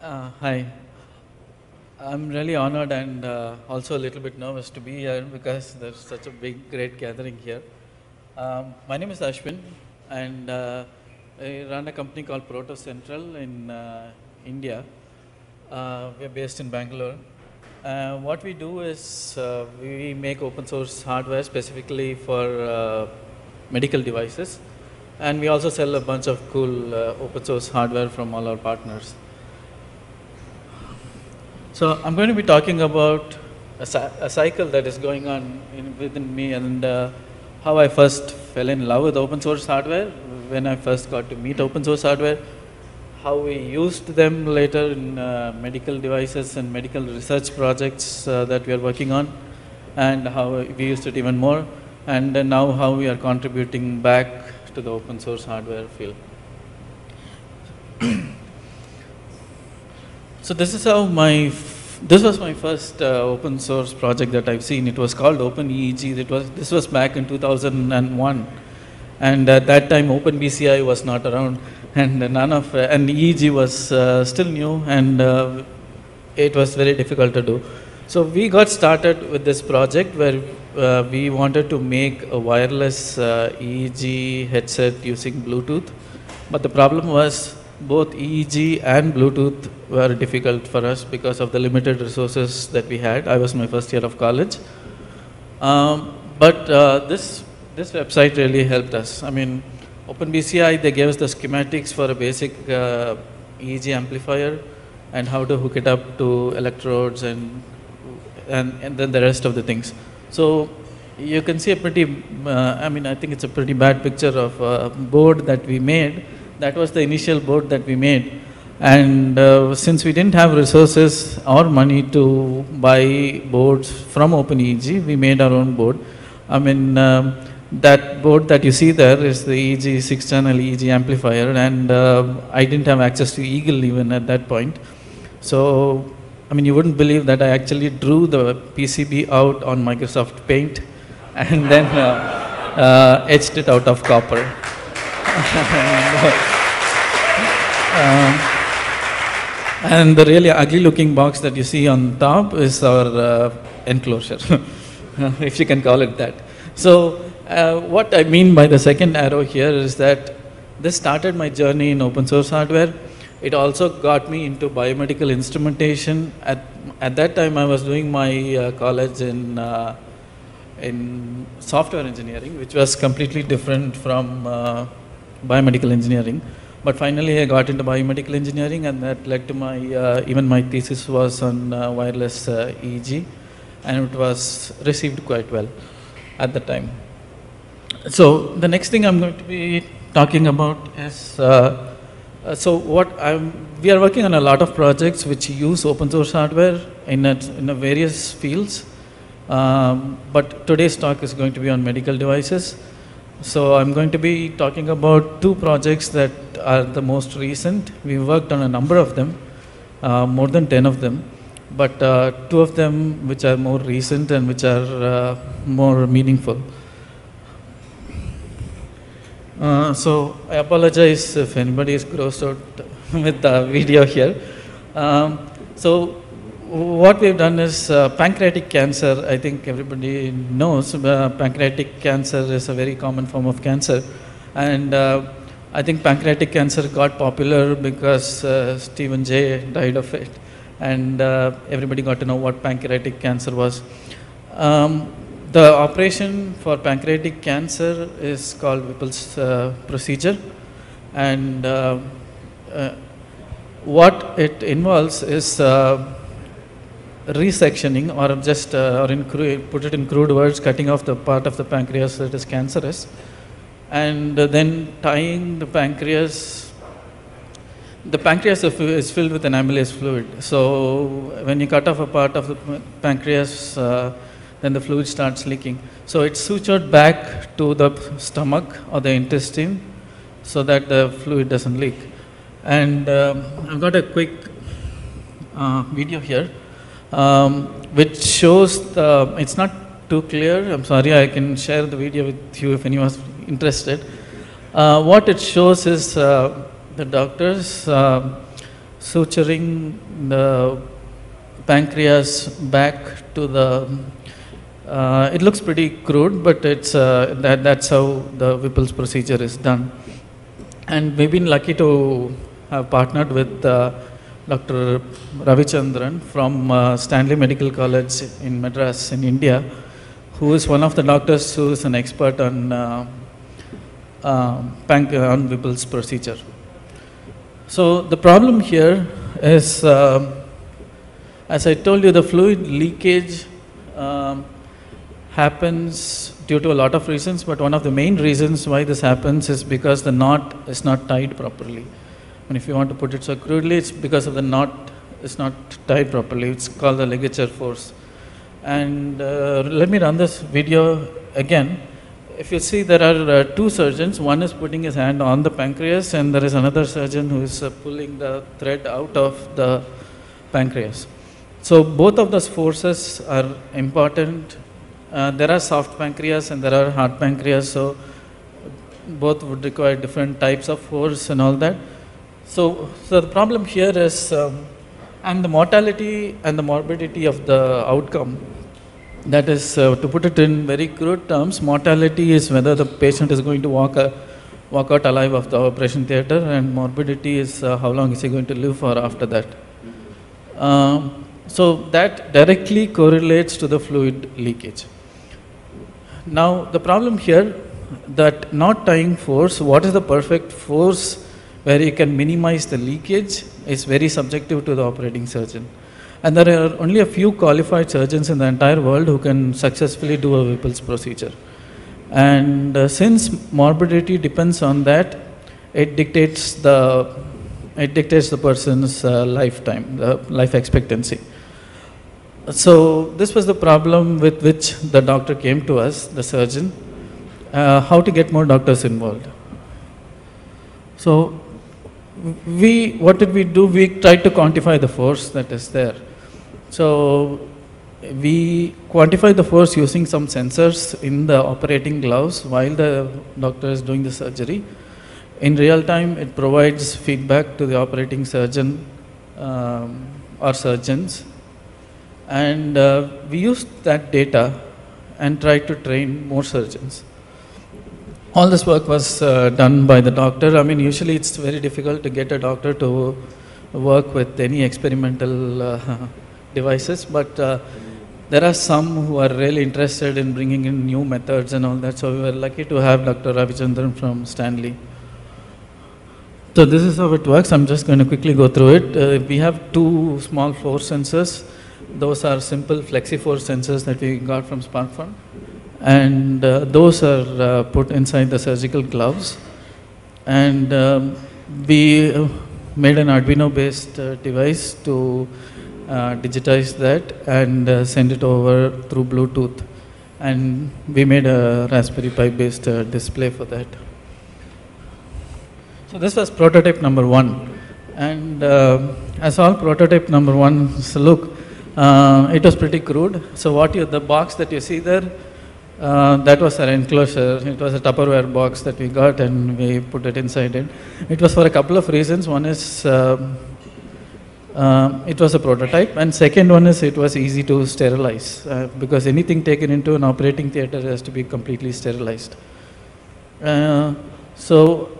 Uh, hi. I'm really honored and uh, also a little bit nervous to be here because there's such a big, great gathering here. Um, my name is Ashwin, and uh, I run a company called ProtoCentral in uh, India. Uh, we're based in Bangalore. Uh, what we do is we make open source hardware specifically for medical devices, and we also sell a bunch of cool open source hardware from all our partners. So I'm going to be talking about a, a cycle that is going on in, within me and uh, how I first fell in love with open source hardware, when I first got to meet open source hardware, how we used them later in uh, medical devices and medical research projects uh, that we are working on, and how we used it even more, and now how we are contributing back to the open source hardware field. So this is how my this was my first uh, open source project that I've seen. It was called OpenEEG. It was this was back in 2001, and at that time OpenBCI was not around, and none of and EEG was uh, still new, and uh, it was very difficult to do. So we got started with this project where uh, we wanted to make a wireless uh, EEG headset using Bluetooth, but the problem was both EEG and Bluetooth were difficult for us because of the limited resources that we had. I was my first year of college. Um, but uh, this, this website really helped us. I mean, OpenBCI, they gave us the schematics for a basic uh, EEG amplifier and how to hook it up to electrodes and, and, and then the rest of the things. So you can see a pretty, uh, I mean, I think it's a pretty bad picture of a board that we made. That was the initial board that we made. And uh, since we didn't have resources or money to buy boards from OpenEEG, we made our own board. I mean, um, that board that you see there is the EEG six channel EEG amplifier, and uh, I didn't have access to Eagle even at that point. So, I mean, you wouldn't believe that I actually drew the PCB out on Microsoft Paint and then uh, uh, etched it out of copper. Um, and the really ugly looking box that you see on top is our uh, enclosure, if you can call it that. So, uh, what I mean by the second arrow here is that this started my journey in open source hardware. It also got me into biomedical instrumentation. At, at that time, I was doing my uh, college in, uh, in software engineering, which was completely different from uh, biomedical engineering. But finally, I got into biomedical engineering, and that led to my uh, even my thesis was on uh, wireless uh, EEG, and it was received quite well at the time. So the next thing I'm going to be talking about is uh, uh, so what I'm, we are working on a lot of projects which use open source hardware in a, in a various fields. Um, but today's talk is going to be on medical devices. So I'm going to be talking about two projects that are the most recent. We worked on a number of them, uh, more than 10 of them, but uh, two of them which are more recent and which are uh, more meaningful. Uh, so I apologize if anybody is grossed out with the video here. Um, so what we've done is uh, pancreatic cancer. I think everybody knows uh, pancreatic cancer is a very common form of cancer, and uh, I think pancreatic cancer got popular because uh, Steve Jobs died of it, and uh, everybody got to know what pancreatic cancer was. Um, the operation for pancreatic cancer is called Whipple's uh, procedure, and what it involves is resectioning, or just, uh, or in cru- put it in crude words, cutting off the part of the pancreas that is cancerous, and then tying the pancreas. The pancreas is is filled with an amylase fluid. So when you cut off a part of the pancreas, uh, then the fluid starts leaking. So it's sutured back to the stomach or the intestine so that the fluid doesn't leak. And um, I've got a quick uh, video here um, which shows the, it's not too clear. I'm sorry, I can share the video with you if anyone's interested. Uh, what it shows is uh, the doctors uh, suturing the pancreas back to the. Uh, it looks pretty crude, but it's uh, that that's how the Whipple's procedure is done. And we've been lucky to have partnered with uh, Dr. Ravichandran from uh, Stanley Medical College in Madras in India, who is one of the doctors who is an expert on uh, uh, panc- on procedure. So the problem here is, uh, as I told you, the fluid leakage um, happens due to a lot of reasons, but one of the main reasons why this happens is because the knot is not tied properly. And if you want to put it so crudely, it's because of the knot is not tied properly. It's called the ligature force. And uh, let me run this video again. If you see, there are uh, two surgeons. One is putting his hand on the pancreas, and there is another surgeon who is uh, pulling the thread out of the pancreas. So both of those forces are important. Uh, there are soft pancreas and there are hard pancreas, so both would require different types of force and all that. So, so the problem here is, um, and the mortality and the morbidity of the outcome. That is, uh, to put it in very crude terms, mortality is whether the patient is going to walk, a, walk out alive of the operation theatre, and morbidity is uh, how long is he going to live for after that. Um, so that directly correlates to the fluid leakage. Now the problem here that not tying force, what is the perfect force where you can minimize the leakage is very subjective to the operating surgeon. And there are only a few qualified surgeons in the entire world who can successfully do a Whipple's procedure. And uh, since morbidity depends on that, it dictates the it dictates the person's uh, lifetime, the life expectancy. So this was the problem with which the doctor came to us, the surgeon, uh, how to get more doctors involved. So we, what did we do? We tried to quantify the force that is there. So we quantify the force using some sensors in the operating gloves while the doctor is doing the surgery. In real time, it provides feedback to the operating surgeon um, or surgeons. And uh, we used that data and tried to train more surgeons. All this work was uh, done by the doctor. I mean, usually it's very difficult to get a doctor to work with any experimental uh, devices, but uh, there are some who are really interested in bringing in new methods and all that. So we were lucky to have Dr. Ravichandran from Stanley. So this is how it works. I'm just going to quickly go through it. Uh, we have two small force sensors. Those are simple FlexiForce sensors that we got from SparkFun. And uh, those are uh, put inside the surgical gloves. And um, we made an Arduino based uh, device to uh, digitize that and uh, send it over through Bluetooth. And we made a Raspberry Pi based display for that. So this was prototype number one. And as all prototype number one look, it was pretty crude. So what you, the box that you see there, uh, that was our enclosure. It was a Tupperware box that we got and we put it inside it. It was for a couple of reasons. One is um, uh, it was a prototype, and second one is it was easy to sterilize uh, because anything taken into an operating theater has to be completely sterilized. Uh, so,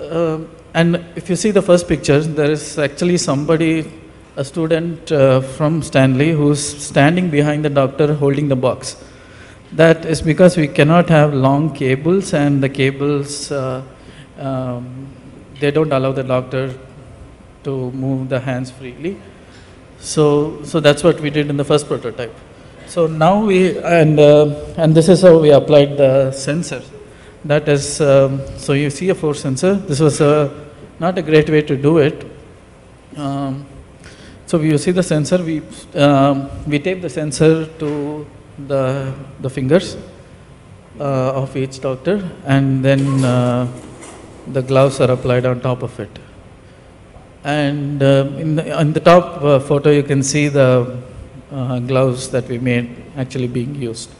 uh, and if you see the first picture, there is actually somebody, a student uh, from Stanley, who's standing behind the doctor holding the box. That is because we cannot have long cables, and the cables uh, um, they don't allow the doctor to move the hands freely. So, so that's what we did in the first prototype. So now we and uh, and this is how we applied the sensor. That is, um, so you see a force sensor. This was a, not a great way to do it. Um, so you see the sensor. We um, we tape the sensor to the the fingers uh, of each doctor, and then uh, the gloves are applied on top of it. And uh, in the, on the top uh, photo, you can see the uh, gloves that we made actually being used.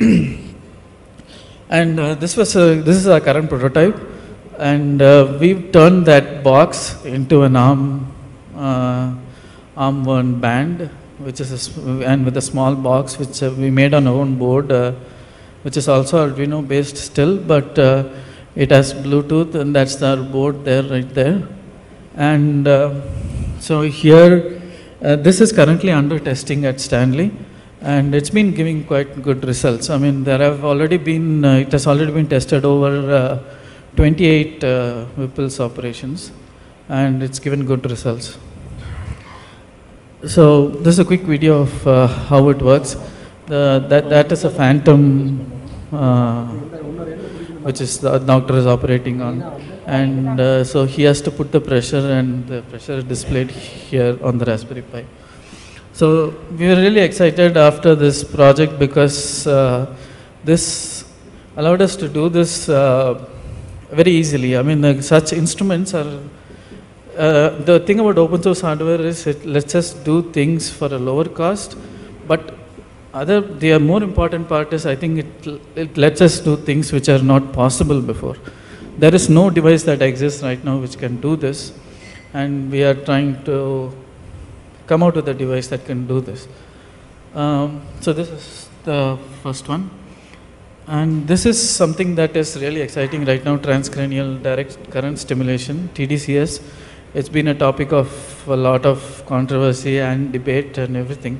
and this was a, this is our current prototype. And we've turned that box into an arm, arm worn band, which is and with a small box which uh, we made on our own board, uh, which is also Arduino based still, but uh, it has Bluetooth, and that's our board there, right there. And so here, this is currently under testing at Stanley, and it's been giving quite good results. I mean, there have already been, uh, it has already been tested over uh, 28 uh, Whipple's operations, and it's given good results. So this is a quick video of uh, how it works. The, that, that is a phantom uh, which is the doctor is operating on. And uh, so he has to put the pressure and the pressure is displayed here on the Raspberry Pi. So we were really excited after this project because uh, this allowed us to do this uh, very easily. I mean, such instruments are uh, the thing about open source hardware is it lets us do things for a lower cost, but other the more important part is I think it it lets us do things which are not possible before. There is no device that exists right now which can do this, and we are trying to come out with a device that can do this. Um, so this is the first one. And this is something that is really exciting right now, transcranial direct current stimulation, TDCS. It's been a topic of a lot of controversy and debate and everything.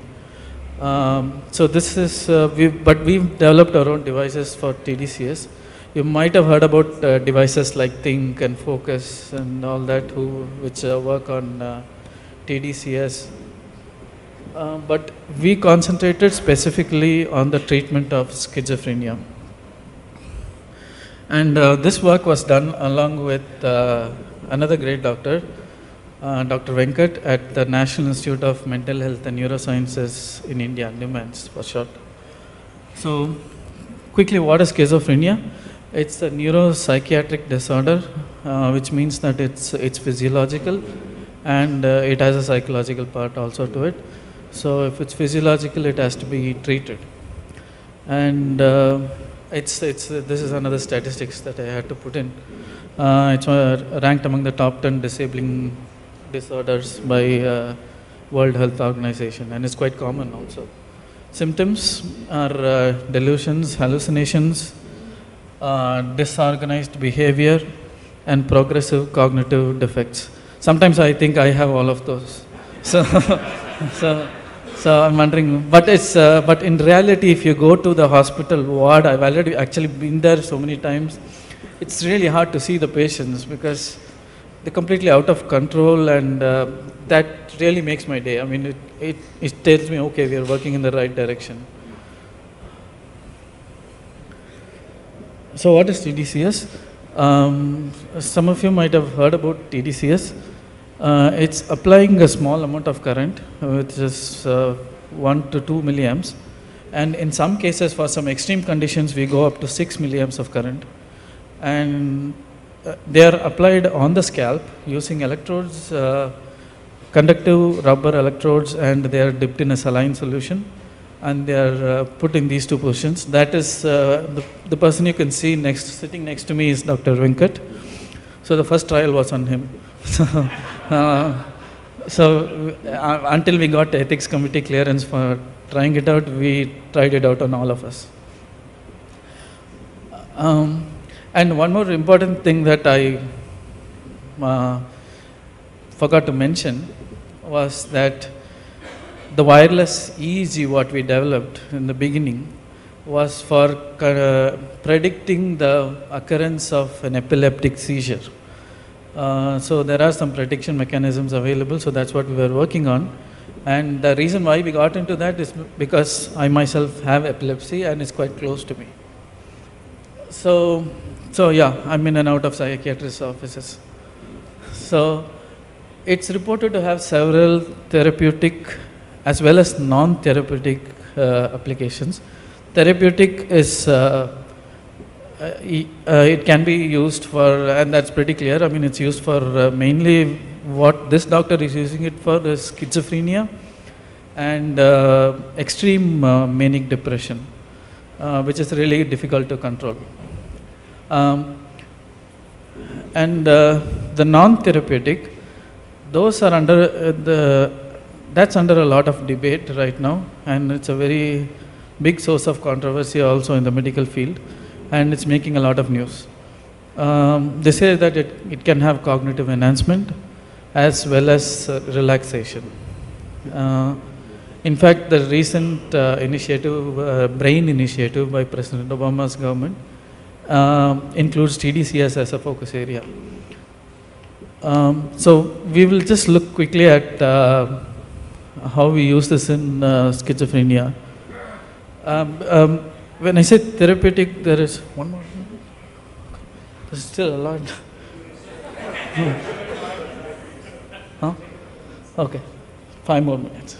Um, so this is, uh, we but we've developed our own devices for TDCS. You might have heard about uh, devices like Thync and Focus and all that, who which uh, work on uh, TDCS. Uh, but we concentrated specifically on the treatment of schizophrenia. And uh, this work was done along with another great doctor, uh, Dr. Venkat at the National Institute of Mental Health and Neurosciences in India, NIMHANS for short. So, quickly, what is schizophrenia? It's a neuropsychiatric disorder, uh, which means that it's, it's physiological and uh, it has a psychological part also to it. So, if it's physiological, it has to be treated. And uh, it's, it's, this is another statistics that I had to put in. Uh, it's ranked among the top 10 disabling disorders by uh, World Health Organization, and it's quite common also. Symptoms are uh, delusions, hallucinations, uh, disorganized behavior, and progressive cognitive defects. Sometimes I think I have all of those. So, so, so I'm wondering, but it's, uh, but in reality, if you go to the hospital ward, I've already actually been there so many times. It's really hard to see the patients because they're completely out of control, and uh, that really makes my day. I mean, it, it, it tells me, okay, we are working in the right direction. So, what is TDCS? Um, some of you might have heard about TDCS. Uh, it's applying a small amount of current, which is uh, 1 to 2 milliamps. And in some cases, for some extreme conditions, we go up to 6 milliamps of current. And they are applied on the scalp using electrodes, uh, conductive rubber electrodes, and they are dipped in a saline solution. And they are uh, put in these two positions. That is uh, the, the person you can see next, sitting next to me is Dr. Venkat. So the first trial was on him. so, uh, so uh, until we got ethics committee clearance for trying it out, we tried it out on all of us. Um, and one more important thing that I uh, forgot to mention was that the wireless EEG, what we developed in the beginning, was for uh, predicting the occurrence of an epileptic seizure. Uh, so there are some prediction mechanisms available, so that's what we were working on. And the reason why we got into that is because I myself have epilepsy and it's quite close to me. So, so yeah, I'm in and out of psychiatrist's offices. So it's reported to have several therapeutic as well as non-therapeutic uh, applications. Therapeutic is uh, uh, it can be used for, and that's pretty clear. I mean, it's used for uh, mainly what this doctor is using it for is schizophrenia and uh, extreme manic depression, which is really difficult to control. Um, And uh, the non-therapeutic, those are under uh, the, that's under a lot of debate right now, and it's a very big source of controversy also in the medical field, and it's making a lot of news. Um, they say that it, it can have cognitive enhancement as well as uh, relaxation. Uh, in fact, the recent uh, initiative, uh, BRAIN initiative by President Obama's government, uh, includes TDCS as a focus area. Um, so we will just look quickly at uh, how we use this in uh, schizophrenia. Um, um, when I say therapeutic, there is one more. There's still a lot. huh? Okay, five more minutes.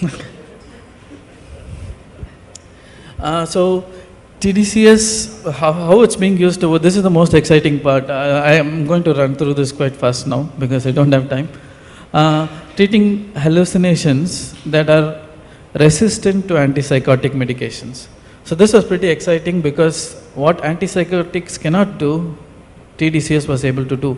uh, so TDCS, how, how it's being used, over, this is the most exciting part. I, I am going to run through this quite fast now because I don't have time. Uh, treating hallucinations that are resistant to antipsychotic medications. So this was pretty exciting because what antipsychotics cannot do, TDCS was able to do.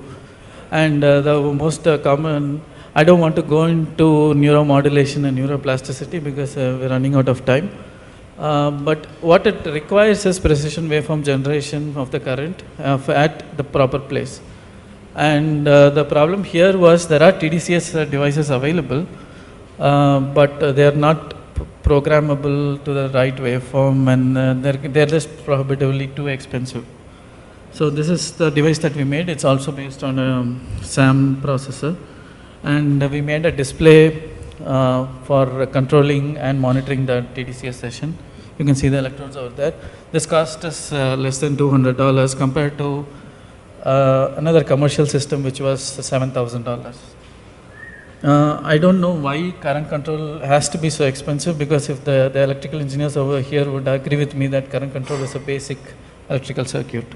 And uh, the most uh, common, I don't want to go into neuromodulation and neuroplasticity because uh, we're running out of time. Uh, but what it requires is precision waveform generation of the current uh, at the proper place. And uh, the problem here was there are TDCS devices available, uh, but uh, they are not programmable to the right waveform and uh, they're, they're just prohibitively too expensive. So this is the device that we made. It's also based on a SAM processor. And we made a display uh, for controlling and monitoring the TDCS session. You can see the electrodes over there. This cost us uh, less than $200 compared to uh, another commercial system which was $7,000. Uh, I don't know why current control has to be so expensive because if the, the electrical engineers over here would agree with me that current control is a basic electrical circuit.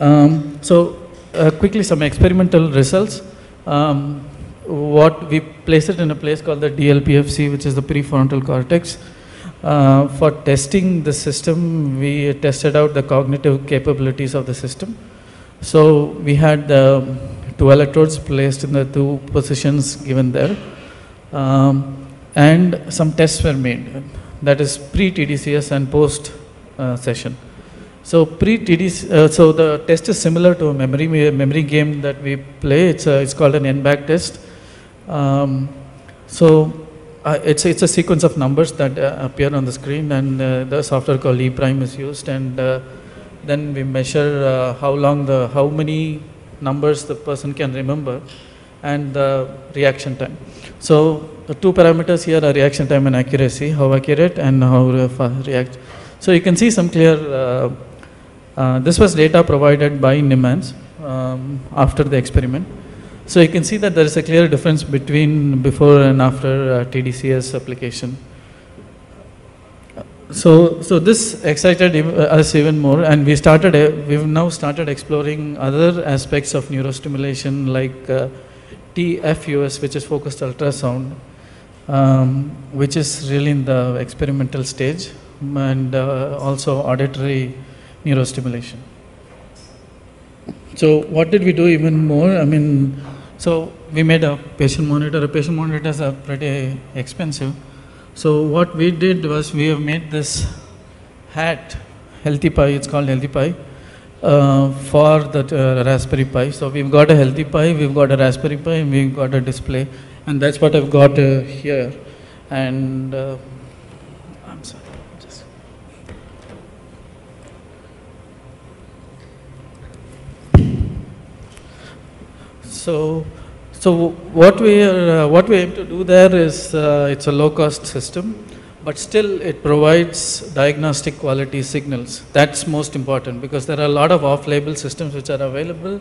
Um, so uh, quickly some experimental results. Um, what we placed it in a place called the DLPFC, which is the prefrontal cortex. Uh, for testing the system, we tested out the cognitive capabilities of the system. So we had the two electrodes placed in the two positions given there, um, and some tests were made. That is pre-TDCS and post uh, session. So pre-TDC, uh, so the test is similar to a memory memory game that we play. It's a, it's called an N-back test. Um, so uh, it's it's a sequence of numbers that uh, appear on the screen, and uh, the software called E prime is used, and uh, then we measure uh, how long the how many numbers the person can remember, and the reaction time. So the two parameters here are reaction time and accuracy, how accurate and how uh, react. So you can see some clear. This was data provided by NIMHANS um, after the experiment. So you can see that there is a clear difference between before and after uh, TDCS application. So, so this excited us even more, and we started. uh, We've now started exploring other aspects of neurostimulation, like uh, TFUS, which is focused ultrasound, um, which is really in the experimental stage, and uh, also auditory neurostimulation. So what did we do even more? I mean, so we made a patient monitor. A patient monitors are pretty expensive. So what we did was we have made this hat, HealthyPi. It's called HealthyPi. Uh, for the uh, Raspberry Pi. So we've got a HealthyPi, we've got a Raspberry Pi, and we've got a display, and that's what I've got uh, here. And uh, I'm sorry, just So, so what we are, uh, what we aim to do there is uh, it's a low cost system, but still it provides diagnostic quality signals. That's most important because there are a lot of off-label systems which are available,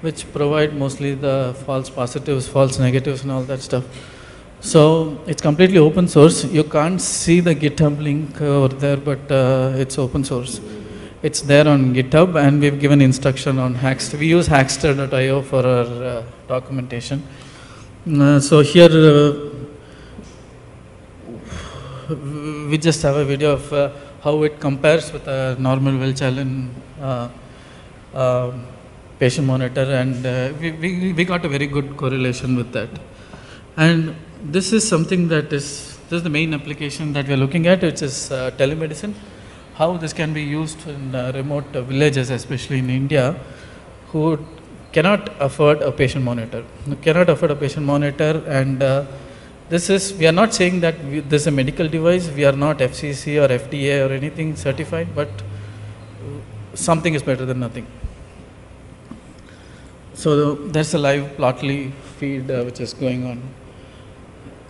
which provide mostly the false positives, false negatives, and all that stuff. So it's completely open source. You can't see the GitHub link over there, but uh, it's open source. It's there on GitHub, and we've given instruction on Hackster. We use Hackster.io for our uh, documentation. Uh, so here uh, we just have a video of uh, how it compares with a normal Welch Allyn uh, um, patient monitor, and uh, we, we, we got a very good correlation with that. And this is something that is, this is the main application that we're looking at, which is telemedicine. How this can be used in uh, remote uh, villages, especially in India, who cannot afford a patient monitor, cannot afford a patient monitor, and uh, this is, we are not saying that we, this is a medical device, we are not FCC or FDA or anything certified, but something is better than nothing. So there's a live Plotly feed uh, which is going on.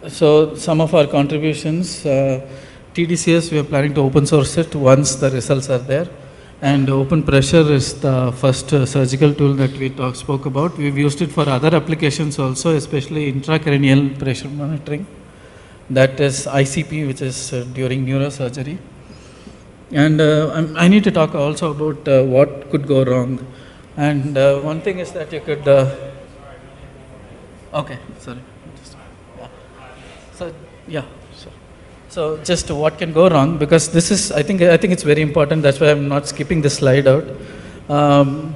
So some of our contributions, uh, TDCS, we are planning to open source it once the results are there. And open pressure is the first uh, surgical tool that we talk, spoke about. We've used it for other applications also, especially intracranial pressure monitoring. That is ICP, which is uh, during neurosurgery. And uh, I'm- need to talk also about uh, what could go wrong. And uh, one thing is that you could. Uh, okay, sorry. Just- yeah. So yeah. So just what can go wrong? Because this is, I think, I think it's very important. That's why I'm not skipping this slide out. Um,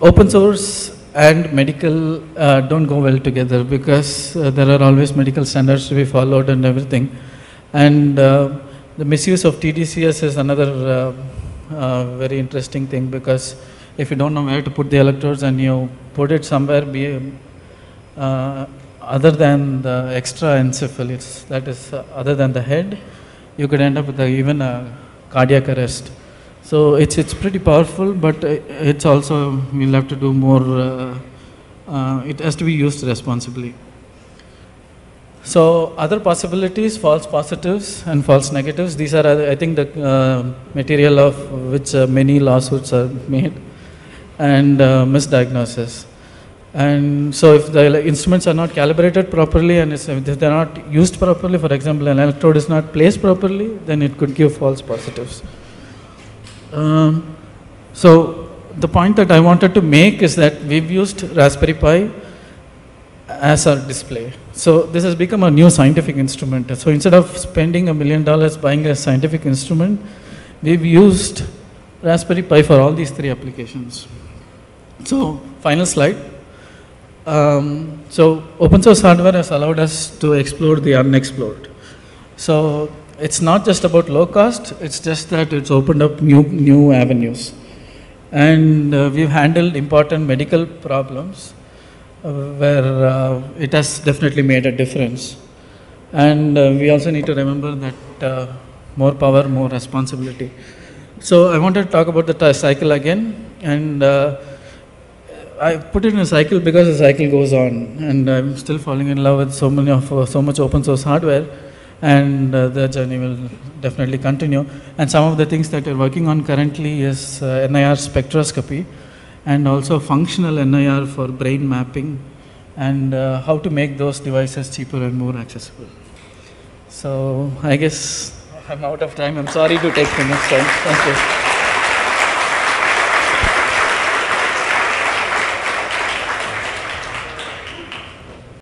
open source and medical uh, don't go well together because uh, there are always medical standards to be followed and everything. And uh, the misuse of TDCS is another uh, uh, very interesting thing because if you don't know where to put the electrodes and you put it somewhere be, uh, other than the extracephalic, that is, uh, other than the head, you could end up with a, even a cardiac arrest. So it's it's pretty powerful, but it's also we'll have to do more. Uh, uh, it has to be used responsibly. So other possibilities, false positives and false negatives. These are, I think, the uh, material of which uh, many lawsuits are made, and uh, misdiagnosis. And so, if the instruments are not calibrated properly and if they're not used properly, for example, an electrode is not placed properly, then it could give false positives. Um, so, the point that I wanted to make is that we've used Raspberry Pi as our display. So, this has become a new scientific instrument. So, instead of spending a million dollars buying a scientific instrument, we've used Raspberry Pi for all these three applications. So, final slide. Um, so, open source hardware has allowed us to explore the unexplored. So, it's not just about low cost, it's just that it's opened up new, new avenues. And uh, we've handled important medical problems uh, where uh, it has definitely made a difference. And uh, we also need to remember that uh, more power, more responsibility. So, I wanted to talk about the cycle again. And uh, I put it in a cycle because the cycle goes on, and I'm still falling in love with so many of uh, so much open source hardware, and uh, the journey will definitely continue. And some of the things that we're working on currently is uh, NIR spectroscopy, and also functional NIR for brain mapping, and uh, how to make those devices cheaper and more accessible. So I guess I'm out of time. I'm sorry to take too much time. Thank you.